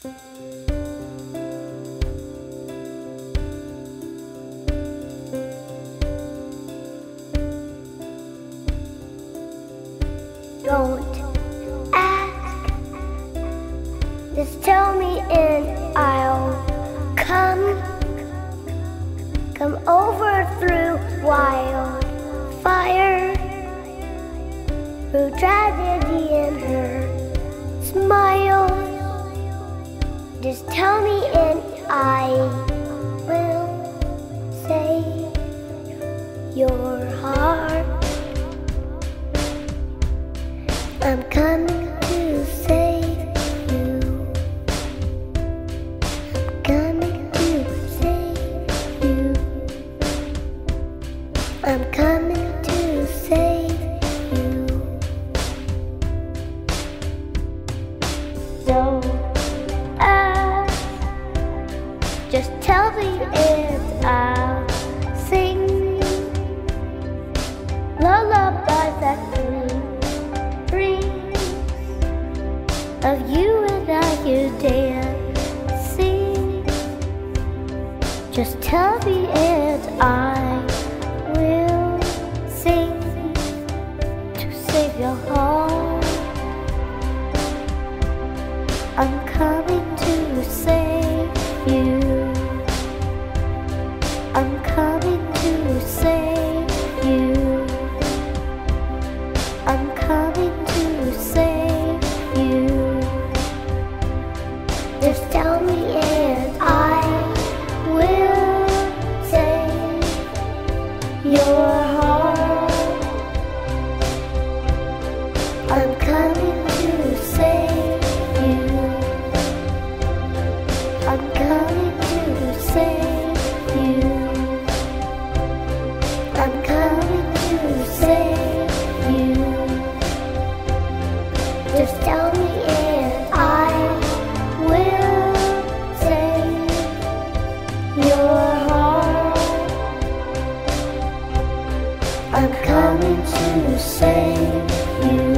Don't ask, just tell me and I'll come. Come over through wildfire, through tragedy and her smile. Just tell me and I will save your heart. I'm coming to save you. I'm coming to save you. I'm coming tell me and I'll sing lullabies that dreams of you and I you dancing. Just tell me and I will sing to save your heart. I'm coming to save you. I'm coming to save save you.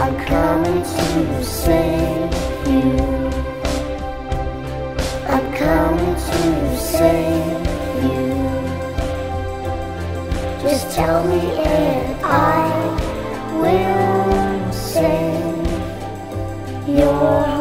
I'm coming to save you. I'm coming to save you. Just tell me and I will save your